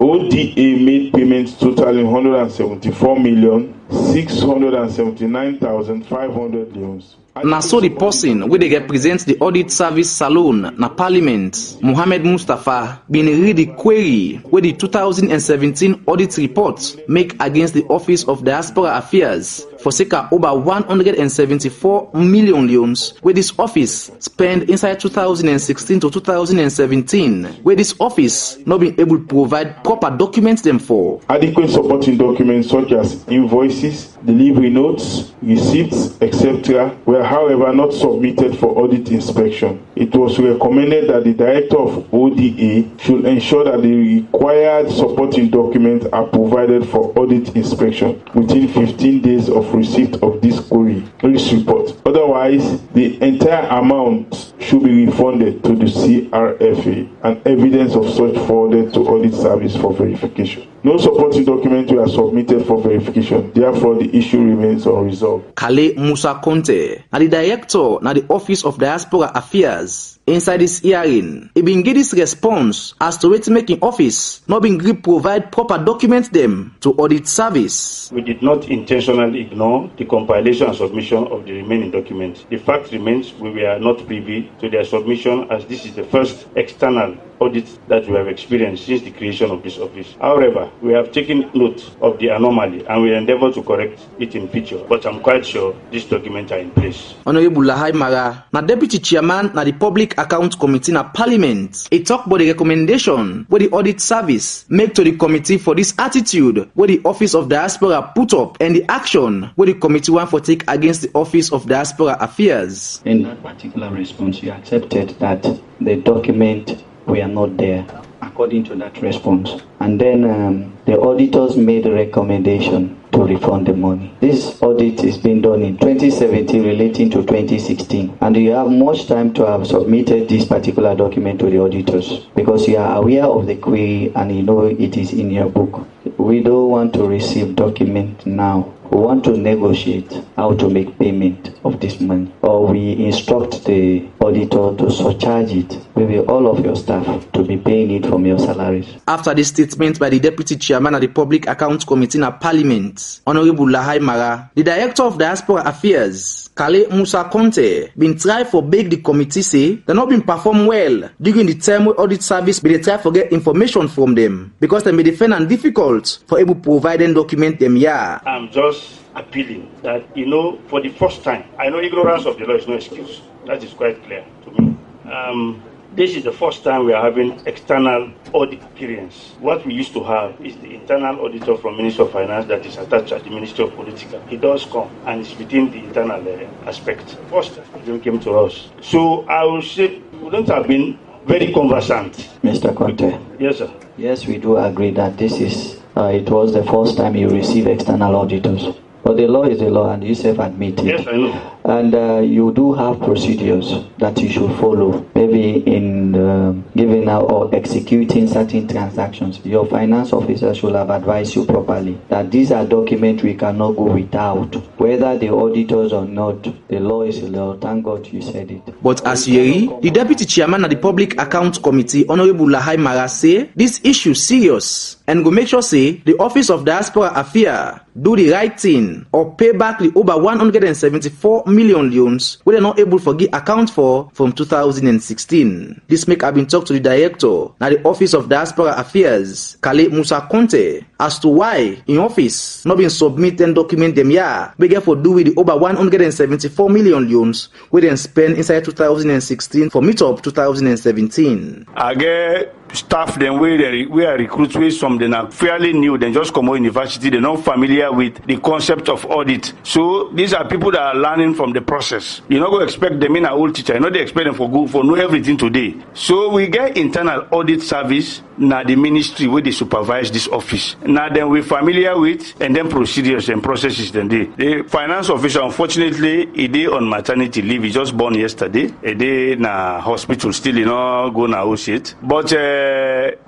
ODA made payments totaling 174 million 679,500 leones. na so di person wey dey represent di audit service salon na parliament mohammed Mustafa, bin read di query wey di 2017 audit report make against the office of diaspora affairs for circa over 174 million leones wey dis office spent inside 2016 to 2017 wey dis office not bin able to provide proper documents dem for Adequate supporting documents such as invoices, delivery notes, receipts, etc., were however not submitted for audit inspection. It was recommended that the Director of ODA should ensure that the required supporting documents are provided for audit inspection within 15 days of receipt of this query, this report. Otherwise, the entire amount should be refunded to the CRFA and evidence of such forwarded to audit service for verification. No supporting documents were submitted for verification. Therefore, the issue remains unresolved. kale musa conte na di director na di office of diaspora affairs inside dis hearing e bin give dis response as to wetin making office no bin gree provide proper documents dem to audit service We did not intentionally ignore the compilation and submission of the remaining documents. The fact remains we were not privy to their submission as this is the first external audit that we have experienced since the creation of this office. However, we have taken note of the anomaly and we endeavor to correct it in future. But I'm quite sure these documents are in place. honourable lahai mara na deputy chairman na the public account committee na parliament e talk about di recommendation wey the audit service make to the committee for this attitude wey the office of diaspora put up and the action wey the committee wan for take against the office of diaspora affairs In that particular response, you accepted that the document were not there according to that response. And then um, the auditors made a recommendation to refund the money. This audit is being done in 2017 relating to 2016. And you have much time to have submitted this particular document to the auditors because you are aware of the query and you know it is in your book. We don't want to receive document now we want to negotiate how to make payment of this money. Or we instruct the auditor to surcharge it maybe all of your staff to be paying it from your salaries. After dis statement by the deputy chairman of the public Accounts committee na parliament honourable lahai mara the director of diaspora affairs kale musa conte bin try for beg di committee say dem no bin perform well during time wey audit service bin dey try for get information from becos dem bin dey find am difficult for able provide dem document dem ya I'm just appealing that, you know, for the first time, I know ignorance of the law is no excuse. That is quite clear to me. Um, this is the first time we are having external audit experience. What we used to have is the internal auditor from Ministry of Finance that is attached at the Ministry of Political. He does come and it's within the internal uh, aspect. First, he came to us. So I will say we don't have been very conversant. mr conte Yes, sir. yes we do agree that this is uh, it was the first time you receive external auditors but the law is the law and you self admit it Yes, I know. And uh, you do have procedures that you should follow. Maybe in um giving out or executing certain transactions. Your finance officer should have advised you properly that these are documents we cannot go without whether the auditors or not. The law is the law. Thank god you said it. But as yeri di deputy chairman of the public account committee honourable lahai mara say dis issue serious. And go make sure say the office of diaspora affairs do the right thing or pay back the over 174 million loans wey dem no able for give account for from 2016 dis make i bin tok to di director na di office of diaspora affairs kale musa conte as to why im office no bin submit dem document dem ya wey get for do with di over 174 million loans wey dem spend inside 2016 for meet up 2017 I get staff dey wey I recruit wey some dem na fairly new dem just comot university dem no familiar with the concept of audit so these are people that are learning from the process you no go expect dem in a old teacher you no dey expect dem for go for know everything today so we get internal audit service na the ministry wey dey supervise this office now then we're familiar with, and then procedures and processes. Then the, the finance officer, unfortunately, he did on maternity leave. He just born yesterday. A day na hospital still, you know, go na shit. But uh,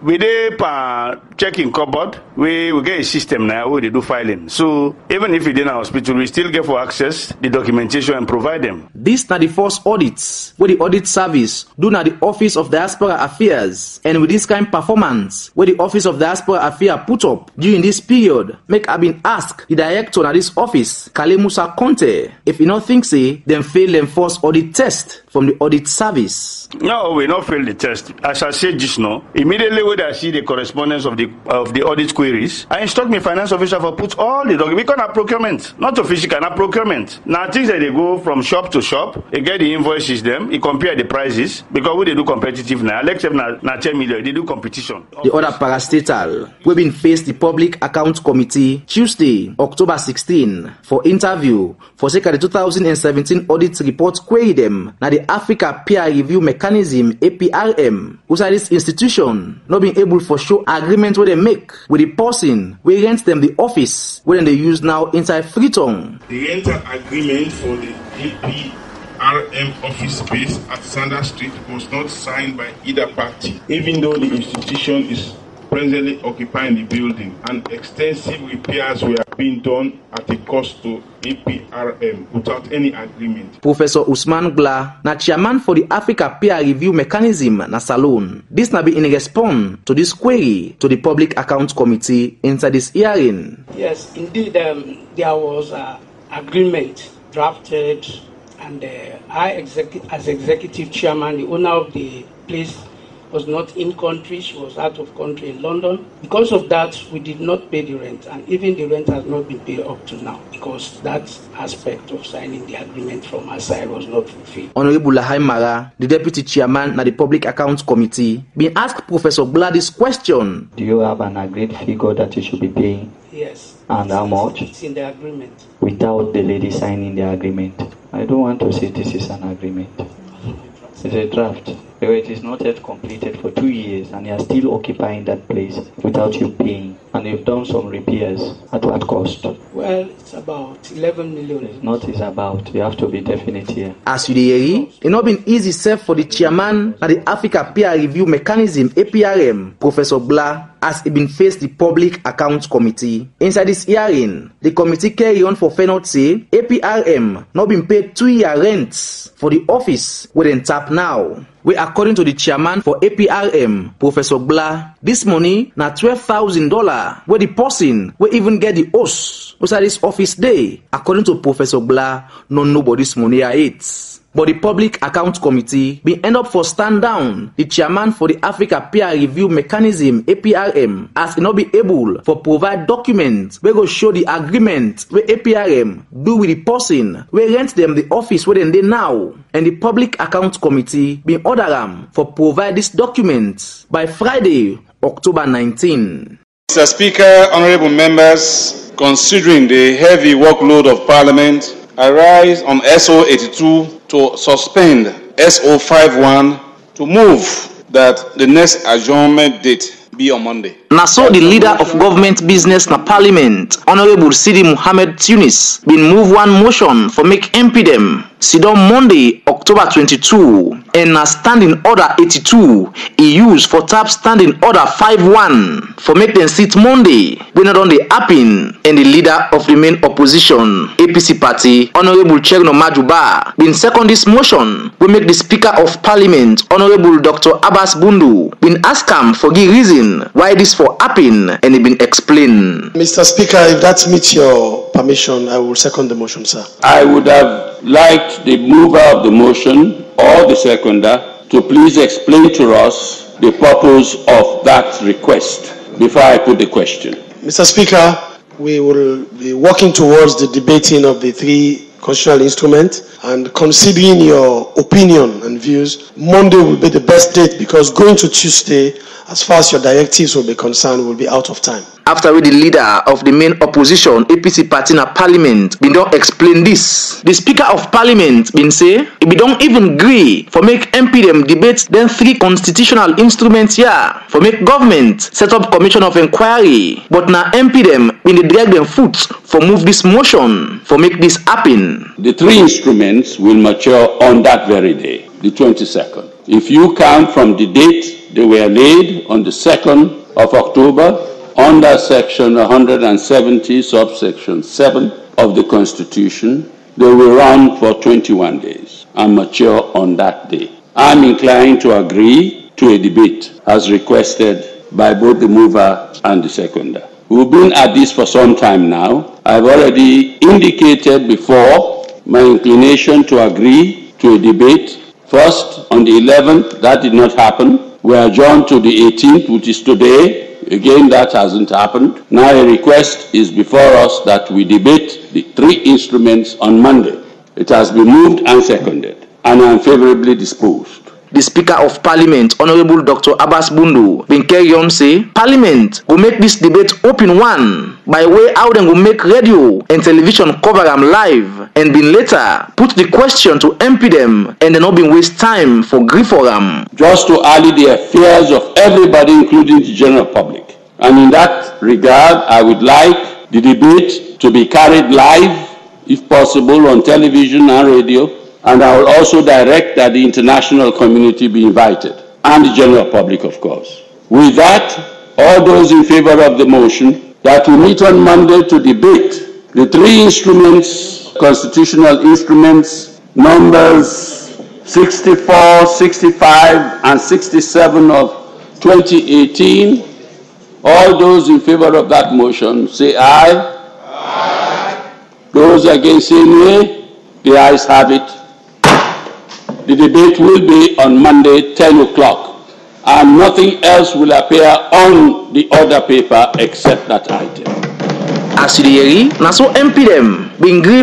we did uh, checking cupboard. We we get a system now where they do filing. So even if we did in hospital, we still get for access the documentation and provide them. This na the first audits where the audit service do na the Office of Diaspora Affairs, and with this kind performance where the Office of Diaspora Affairs put up during this period, make I been ask the director na this office, Kale Musa Conte, if you not think say them fail them first audit test from the audit service. No, we not fail the test. As I said just now, immediately when I see the correspondence of the of the audit queries, I instruct my finance officer for put all the documents because na procurement, not to physical, na procurement. Now things that they go from shop to shop, they get the invoices them, they compare the prices because we they do competitive now. Except na, na 10 million, they do competition. The other parastatal we been face the Public Account Committee Tuesday, October 16 for interview for sake of the 2017 audit report query them na the Africa Peer Review Mechanism APRM. Who say this institution not being able for show agreement where they make with the person we rent them the office where they use now inside Freetown. The rental agreement for the APRM office space at Sanders Street was not signed by either party, even though the institution is presently occupying the building and extensive repairs were being done at a cost to APRM without any agreement. Professor Usman Gla, na chairman for the Africa Peer Review Mechanism na Saloon. This na be in response to this query to the Public Account Committee inside this hearing. Yes, indeed, um, there was an agreement drafted, and uh, I, execu- as executive chairman, the owner of the place was not in country, she was out of country in London. Because of that, we did not pay the rent, and even the rent has not been paid up to now because that aspect of signing the agreement from our side was not fulfilled. Honorable Lahai Mara, the deputy chairman na the Public Accounts Committee, been asked Professor Gbla this question. Do you have an agreed figure that you should be paying Yes. And how much? It's in the agreement. without the lady signing the agreement? I don't want to say this is an agreement. It's a draft. where it is not yet completed for two years and you are still occupying that place without you paying. And you've done some repairs. At what cost? Well, it's about 11 million. It's not is about. You have to be definite here. As you hear, it's not been easy self for the chairman na the Africa Peer Review Mechanism APRM, Professor Blah, as e been face the Public Accounts Committee. Inside this hearing, the committee carry on for fair note say APRM no been paid two year rent for the office dem tap now. wey according to the chairman for APRM, Professor Blah, this money na twelve thousand dollar wey the person wey even get the host inside this office dey. According to Professor Blah, no know about this money I ate. But the Public Account Committee bin end up for stand down the chairman for the Africa Peer Review Mechanism APRM as e no be able for provide documents wey go show the agreement wey APRM do with the person wey rent them the office dem dey now and the Public Account Committee bin order am for provide dis documents by Friday, October 19. Mr. Speaker, honorable members, considering the heavy workload of Parliament, I rise on SO 82 to suspend SO 51 to move that the next adjournment date be on Monday. na so di leader of government business na parliament honourable sidi mohammed tunis bin move one motion for make mp dem sidon monday october 22 and na standing order 82 e use for tap standing order 51 for make dem sit monday wey no don dey happen and the leader of the main opposition apc party honourable chernor maju bah bin second this motion We make the speaker of parliament honourable dr abbas bundu bin ask am for the reason why this for happen and e been explain. Mr. Speaker, if that meets your permission, I will second the motion, sir. I would have liked the mover of the motion or the seconder to please explain to us the purpose of that request before I put the question. Mr. Speaker, we will be working towards the debating of the three constitutional instrument and considering your opinion and views, Monday will be the best date because going to Tuesday, as far as your directives will be concerned, will be out of time. after wey the leader of the main opposition apc party na parliament bin don explain dis di speaker of parliament bin say e bin don even gree for make mp dem debate dem three constitutional instruments here for make government set up commission of inquiry but na mp dem dey drag dem foot for move this motion for make this happen. The three instruments will mature on that very day, the 22nd. If you count from the date they were laid on the 2nd of October under section 170 subsection 7 of the Constitution, they will run for 21 days and mature on that day. I'm inclined to agree to a debate as requested by both the mover and the seconder. We've been at this for some time now. I've already indicated before my inclination to agree to a debate. First, on the 11th, that did not happen. We adjourned to the 18th, which is today. Again, that hasn't happened. Now a request is before us that we debate the three instruments on Monday. It has been moved and seconded, and I'm favorably disposed. Di speaker of parliament honourable dr abbas bundu bin carry on say parliament will make this debate open one by way how dem go make radio and television cover am live and then later put the question to mp dem and then not bin waste time for grief for them. just to allay the affairs of everybody, including the general public. And in that regard, I would like the debate to be carried live, if possible, on television and radio. And I will also direct that the international community be invited, and the general public, of course. With that, all those in favor of the motion that we meet on Monday to debate the three instruments, constitutional instruments, numbers 64, 65, and 67 of 2018. All those in favor of that motion say aye. Those against say nay. The ayes have it. The debate will be on Monday, 10 o'clock, and nothing else will appear on the other paper except that item. as you dey hear na so mp dem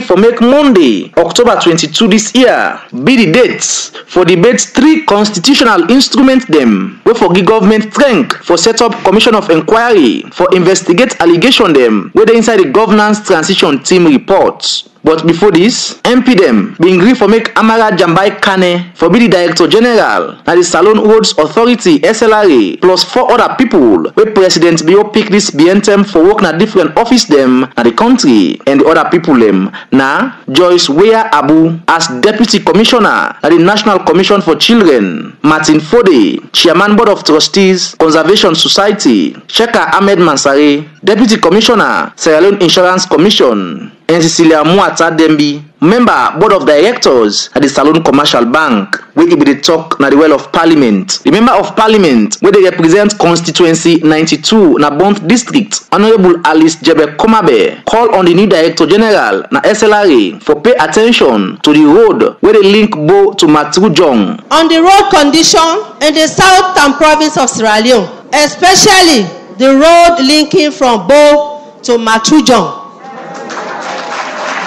for make monday october 22 dis year be di date for debate three constitutional instruments dem wey for give government strength for set up commission of inquiry for investigate allegation dem wey dey inside di governance transition team report but before dis mp dem bin gree for make amara jambai kane for be di director general. Na di salon roads authority slra plus four oda pipo wey president bio pick dis bientem for work na different office dem na di kontri and di oda pipo dem na joyce weah abu as deputy commissioner na di national commission for children. Martin fode chairman board of trustees conservation society. Sheka ahmed mansare deputy commissioner sierra leone insurance commission and cecilia muata dembi member board of directors at di salon commercial bank wey e bin dey tok na di well of parliament di member of parliament wey dey represent constituency 92 na bont district honourable alice jebe komabe call on di new director general na slra for pay at ten tion to di road wey dey link bo to matrujong on the road condition in the southern province of Sierra Leone, especially the road linking from Bo to Matujong.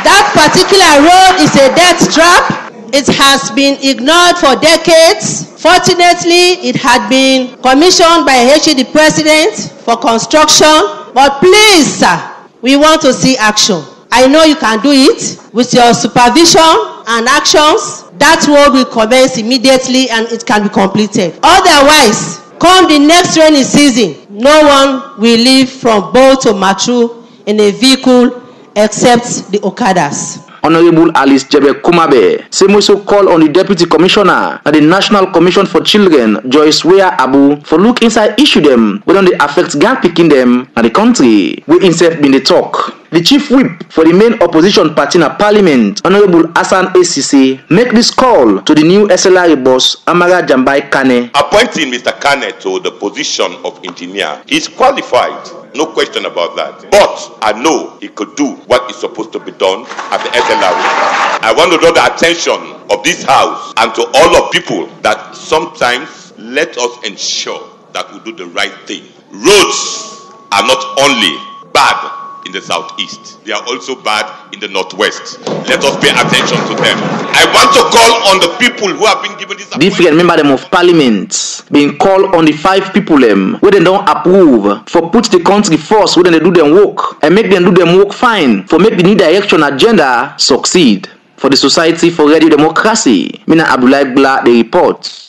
That particular road is a death trap. It has been ignored for decades. Fortunately, it had been commissioned by HE the president for construction. But please, sir, we want to see action. I know you can do it with your supervision and actions. That road will commence immediately and it can be completed. Otherwise, come the next rainy season, no one will leave from Bo to Matru in a vehicle except the Okadas. honourable alice jebe kumabe. Say mo also call on the deputy commissioner na the national commission for children joyce weah abu for look inside issue them, don dey affect gang pikin dem na di kontri wey im sef the dey di chief whip for the main opposition party na parliament honourable hassan acc make this call to the new slra boss amara jambai kane appointing Mr. Kane to the position of engineer is qualified. No question about that. But I know he could do what is supposed to be done at the SLR. I want to draw the attention of this house and to all of people that sometimes let us ensure that we do the right thing. Roads are not only bad in the southeast. They are also bad in the northwest. Let us pay attention to them. I want to call on the people who have been given this. different member them of parliament being called on the five people them they don't approve for put the country first dem dey do dem work and make them do dem work fine for make the new direction agenda succeed for the society for radio democracy mina abdulai gbla dey report.